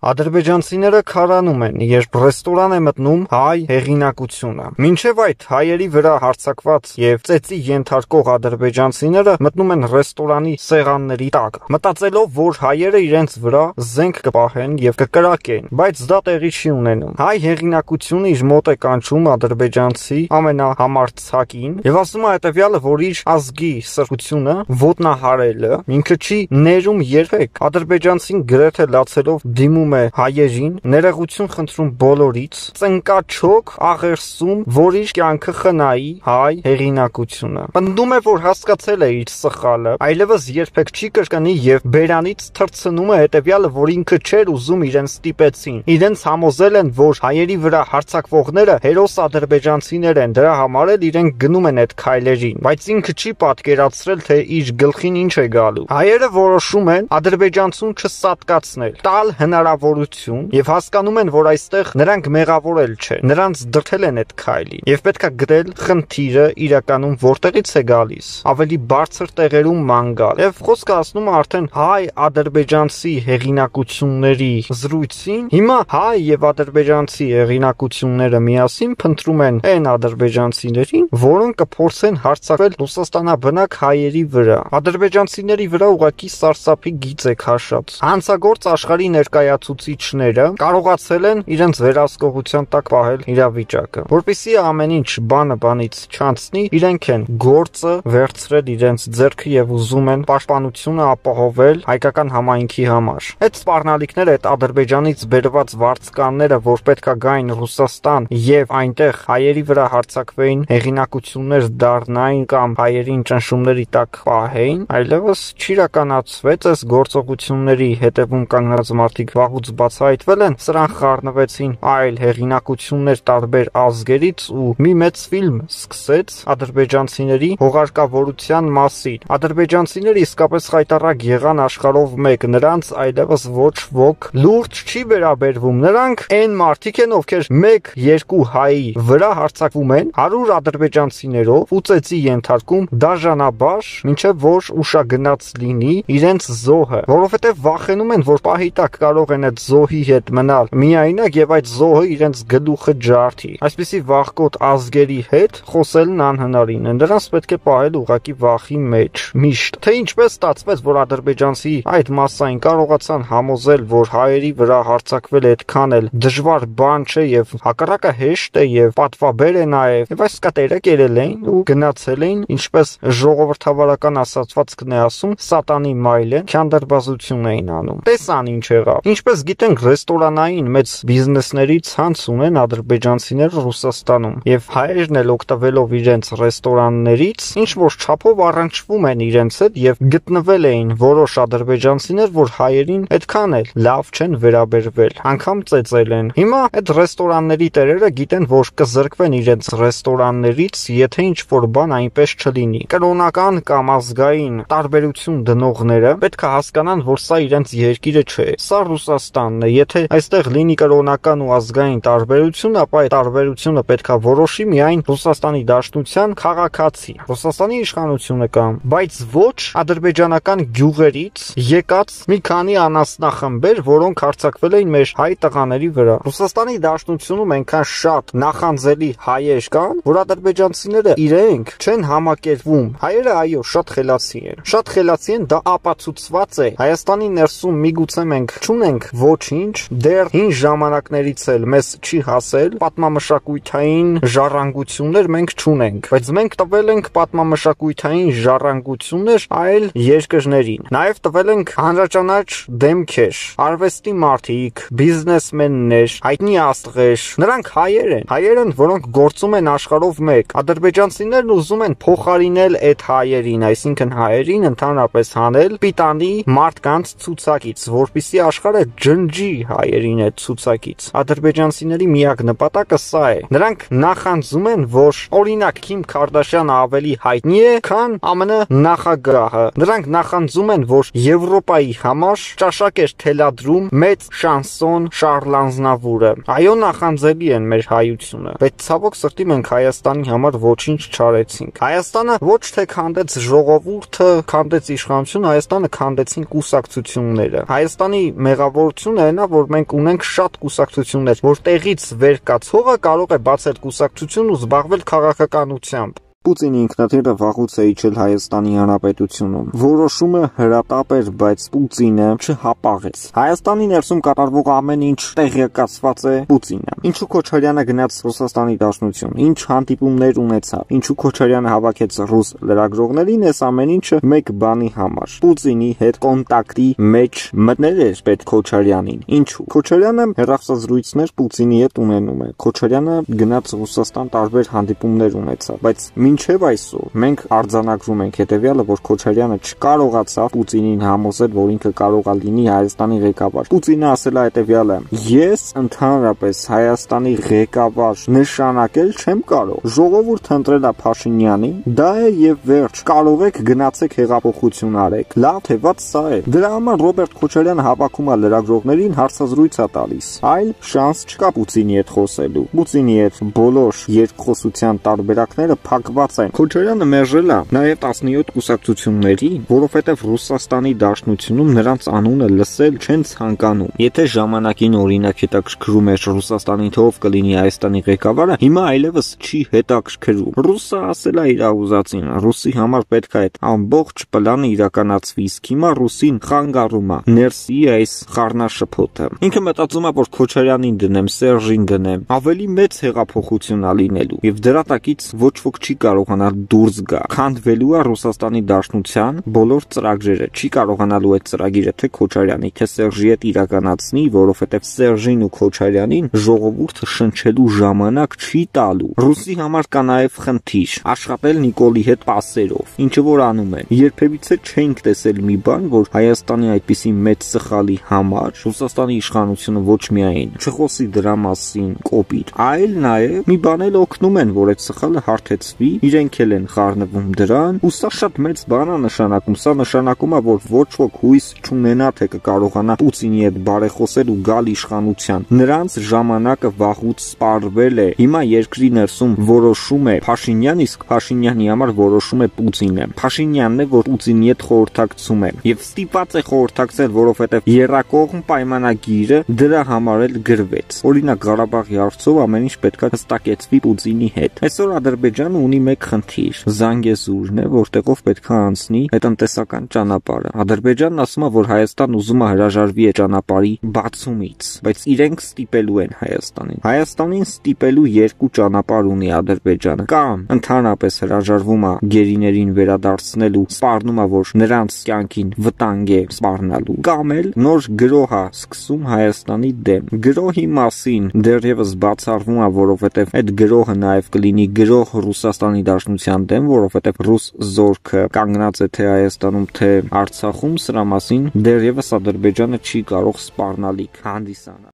Ադրբեջանցիները քարանում են, երբ ռեստորան է մտնում հայ հեղինակությունը։ Մինչև այդ հայերի վրա հարձակված եւ ծեծի ենթարկող ադրբեջանցիները մտնում են ռեստորանի սեղանների տակ, մտածելով, որ հայերը իրենց վրա զենք կպահեն եւ կկրակեն, բայց դա տեղի չի ունենում։ Հայ հեղինակությունը իր մոտ է կանչում ադրբեջանցի ամենահամարցակին եւ ասում է հետեւյալը, որ իր ազգի սրբությունը ոտնահարելը ինքը չի ներում երբեք։ Ադրբեջանցին գրեթե լացելով դիմում խնդրում է հայերին, ներողություն խնդրում բոլորից, ծնկաչոք աղերսում, որ իր կյանքը խնայի հայ հեղինակությունը։ Պնդում է, որ հասկացել է իր սխալը, այլևս երբեք չի կրկնի եւ բերանից թրցնում է հետեւյալը, որ ինքը չէր ուզում իրեն ստիպեցին։ Իրենց համոզել են, որ հայերի վրա հարձակվողները հերոս ադրբեջանցիներ են, դրա համար էլ իրենք գնում են այդ քայլերին, բայց ինքը չի պատկերացրել, թե իր գլխին ինչ է գալու։ Հայերը որոշում են ադրբեջանցուն չսատկացնել, տալ հնարավոր մեղավորություն եւ հասկանում են, որ այստեղ նրանք մեղավորել չեն։ Նրանց դրթել են այդ քայլին եւ պետքա գրել խնդիրը իրականում որտեղից է գալիս։ Ավելի բարձր տեղերում ման գալ։ Եվ խոսքը ասնում է արդեն հայ ադրբեջանցի հեղինակությունների զրույցին։ Հիմա հայ եւ ադրբեջանցի հեղինակությունները միասին փնտրում են այն ադրբեջանցիներին, որոնք կփորձեն հարձակվել Ռուսաստանաբնակ հայերի վրա։ Ադրբեջանցիների վրա ուղակի սարսափի գիծ է քաշած։ Հանցագործ աշխարհի ներկայացում ներկայացուցիչները կարողացել են իրենց վերահսկողության տակ պահել իրավիճակը։ Որպեսզի ամեն ինչ բանը բանից չանցնի, իրենք են գործը վերցրել իրենց ձեռքը եւ ուզում են պաշտպանությունը ապահովել հայկական համայնքի համար։ Այդ սպառնալիքները, այդ Ադրբեջանից բերված վարձկանները, որ պետքա գային Ռուսաստան եւ այնտեղ հայերի վրա հարձակվեին, հեղինակություններ դառնային կամ հայերին ճնշումների տակ պահեին, այլևս չիրականացվեց այս գործողությունների հետևում կանգնած մարդիկ վաղ վաղուց բացահայտվել են, սրան խառնվեցին այլ հեղինակություններ տարբեր ազգերից ու մի մեծ ֆիլմ սկսեց ադրբեջանցիների հողարկավորության մասին։ Ադրբեջանցիները իսկապես խայտարակ եղան աշխարհով մեկ, նրանց այլևս ոչ ոք լուրջ չի վերաբերվում։ Նրանք այն մարդիկ են, ովքեր 1-2 հայի վրա հարձակվում են 100 ադրբեջանցիներով ու ծեծի ենթարկում դաժանաբար, ինչեւ որ ուշագնաց լինի իրենց զոհը, որովհետեւ վախենում են, որ պահի տակ կարող են այդ զոհի հետ մնալ միայնակ եւ այդ զոհը իրենց գլուխը ջարդի։ Այսպիսի վախկոտ ազգերի հետ խոսելն անհնարին է։ Նրանց պետք է պահել ուղակի վախի մեջ միշտ։ Թե ինչպես ստացվեց, որ ադրբեջանցի այդ massային կարողացան համոզել, որ հայերի վրա հարձակվել է այդքան էլ դժվար բան չէ եւ հակառակը հեշտ է եւ պատվաբեր է նաեւ։ Եվ այս կատերը կերել էին ու գնացել էին, ինչպես ժողովրդավարական ասացվածքն է ասում, սատանի մայլեն, քանդարբազություն էին անում։ Տեսան ինչ եղավ։ Ինչպես Ինչպես գիտենք, ռեստորանային մեծ բիզնեսների ցանց ունեն ադրբեջանցիները Ռուսաստանում, եւ հայերն էլ օգտվելով իրենց ռեստորաններից ինչ որ չափով առնչվում են իրենց հետ եւ գտնվել էին որոշ ադրբեջանցիներ, որ հայերին այդքան էլ լավ չեն վերաբերվել, անգամ ծեծել են։ Հիմա այդ ռեստորանների տերերը գիտեն, որ կզրկվեն իրենց ռեստորաններից, եթե ինչ որ բան այնպես չլինի։ Կրոնական կամ ազգային տարբերություն դնողները պետք է հասկանան, որ սա իրենց երկիրը չէ։ Սա Ռուսաստան Ռուսաստանն է։ Եթե այստեղ լինի կրոնական ու ազգային տարբերություն, ապա այդ տարբերությունը պետքա որոշի միայն Ռուսաստանի Դաշնության քաղաքացի։ Ռուսաստանի իշխանությունը կամ, բայց ոչ ադրբեջանական գյուղերից եկած մի քանի անասնախմբեր, որոնք հարձակվել էին մեր հայ տղաների վրա։ Ռուսաստանի Դաշնությունում այնքան շատ նախանձելի հայեր կան, որ ադրբեջանցիները իրենք չեն համակերպվում։ Հայերը այո, շատ խելացի են։ Շատ խելացի են, դա ապացուցված է։ Հայաստանի ներսում միգուցե մենք չունենք ոչինչ դեռ հին ժամանակներից էլ մեզ չի հասել պատմամշակութային ժառանգություններ մենք չունենք բայց մենք տվել ենք պատմամշակութային ժառանգություններ այլ երկրներին նաև տվել ենք հանրաճանաչ դեմքեր արվեստի մարդիկ բիզնեսմեններ հայտնի աստղեր նրանք հայեր են հայեր են որոնք գործում են աշխարհով մեկ ադրբեջանցիներն ուզում են փոխարինել այդ հայերին այսինքն հայերին ընդհանրապես հանել պիտանի մարդկանց ցուցակից որpիսի աշխարհը ջնջի հայերին այդ ցուցակից։ Ադրբեջանցիների միակ նպատակը սա է։ Նրանք նախանձում են, որ օրինակ Քիմ Քարդաշյանը ավելի հայտնի է, քան ԱՄՆ նախագահը։ Նրանք նախանձում են, որ Եվրոպայի համար ճաշակ էր թելադրում մեծ շանսոն Շարլ Անznավուրը։ Այո, նախանձելի են մեր հայությունը, բայց ցավոք սրտի մենք Հայաստանի համար ոչինչ չարեցինք։ Հայաստանը ոչ թե քանդեց ժողովուրդը, քանդեց իշխանությունը, Հայաստանը քանդեցին կուսակցությունները։ Հայաստանի մեղավոր հնարավորությունը այնա, որ մենք ունենք շատ կուսակցություններ, որ տեղից վեր կացողը կարող է բացել կուսակցություն ու զբաղվել քաղաքականությամբ։ Պուտինի ինքնաթիռը վաղուց է իջել Հայաստանի Հանրապետությունում։ Որոշումը հրատապ էր, բայց Պուտինը չհապաղեց։ Հայաստանի ներսում կատարվող ամեն ինչ տեղեկացված է Պուտինը։ Ինչու Քոչարյանը գնաց Ռուսաստանի Դաշնություն, ինչ հանդիպումներ ունեցավ, ինչու Քոչարյանը հավաքեց ռուս լրագրողներին, այս ամեն ինչը մեկ բանի համար։ Պուտինի հետ կոնտակտի մեջ մտնել էր պետ Քոչարյանին։ Ինչու։ Քոչարյանը հերախոսազրույցներ Պուտինի հետ ունենում է։ Քոչարյանը գնաց Ռուսաստան տարբեր հանդիպումներ ունեցավ, բայց Մինչև այսօր մենք արձանագրում ենք հետևյալը, որ Քոչարյանը չկարողացավ Պուտինին համոզել, որ ինքը կարող է լինի Հայաստանի ղեկավար։ Պուտինը ասել է հետևյալը. Ես ընդհանրապես Հայաստանի ղեկավար նշանակել չեմ կարող։ Ժողովուրդը ընտրել է Փաշինյանին, դա է եւ վերջ։ Կարող եք գնացեք հեղափոխություն արեք։ Լավ թե վատ սա է։ Դրա համար Ռոբերտ Քոչարյանը հավաքում է լրագրողներին հարցազրույց է տալիս։ Այլ շանս չկա Պուտինի հետ խոսելու։ Պուտինի հետ բոլոր երկխոսության տարբերակները փակված կապված են։ Քոչարյանը մերժել է նաև 17 կուսակցությունների, որովհետև Ռուսաստանի Դաշնությունում նրանց անունը լսել չեն ցանկանում։ Եթե ժամանակին օրինակ հետաքրքրում էր Ռուսաստանի թող կլինի Հայաստանի ղեկավարը, հիմա այլևս չի հետաքրքրում։ Ռուսը ասել է իր ուզածին, ռուսի համար պետք է այդ ամբողջ պլանը իրականացվի, իսկ հիմա ռուսին խանգարում է ներսի այս խառնաշփոթը։ Ինքը մտածում է, որ Քոչարյանին դնեմ, Սերժին դնեմ, ավելի մեծ հեղափոխություն ա լինելու։ Եվ դրա տակից ոչ ոք չի կարողանալ դուրս գա։ Քանդվելու է Ռուսաստանի Դաշնության բոլոր ծրագրերը։ Չի կարողանալու այդ ծրագիրը թե Քոչարյանի, թե Սերժի հետ իրականացնի, որովհետև Սերժին ու Քոչարյանին ժողովուրդը շնչելու ժամանակ չի տալու։ Ռուսի համար կա նաև խնդիր՝ աշխատել Նիկոլի հետ պասերով, ինչը որ անում են։ Երբևիցե չենք տեսել մի բան, որ Հայաստանի այդպիսի մեծ սխալի համար Ռուսաստանի իշխանությունը ոչ միայն չխոսի դրա մասին կոպիտ, այլ նաև մի բան էլ օգնում են, որ այդ սխալը հարթեցվի իրենք էլ են խառնվում դրան, ու սա շատ մեծ բան է նշանակում։ Սա նշանակում է, որ ոչ ոք հույս չունենա, թե կկարողանա Պուտինի հետ բարեխոսել ու գալ իշխանության։ Նրանց ժամանակը վաղուց սպառվել է։ Հիմա երկրի ներսում որոշում է Փաշինյան, իսկ Փաշինյանի համար որոշում է Պուտինը։ Փաշինյանն է, որ Պուտինի հետ խորհրդակցում է եւ ստիպված է խորհրդակցել, որովհետեւ երրակողմ պայմանագիրը դրա համար էլ գրվեց։ Օրինակ Ղարաբաղի հարցով ամեն ինչ պետքա հստակեցվի Պուտինի հետ։ Այսօր Ադրբեջանը ունի մեկ խնդիր՝ Զանգեզուրն է, որտեղով պետք է անցնի այդ տնտեսական ճանապարհը։ Ադրբեջանն ասում է, որ Հայաստան ուզում է հրաժարվի այդ ճանապարհի բացումից, բայց իրենք ստիպելու են Հայաստանին։ Հայաստանին ստիպելու երկու ճանապարհ ունի Ադրբեջանը։ Կամ ընդհանրապես հրաժարվում է գերիներին վերադարձնելու, սպառնում է, որ նրանց կյանքին վտանգ է սպառնալու, կամ էլ նոր գրոհ է սկսում Հայաստանի դեմ։ Գրոհի մասին դեռևս բացառվում է, որովհետև այդ գրոհը նաև կլինի գրոհ Ռուսաստանի Դաշնության դեմ, որովհետև ռուս զորքը կանգնած է թե Հայաստանում, թե Արցախում, սրա մասին դեռևս Ադրբեջանը չի կարող սպառնալիք հանդիսանալ։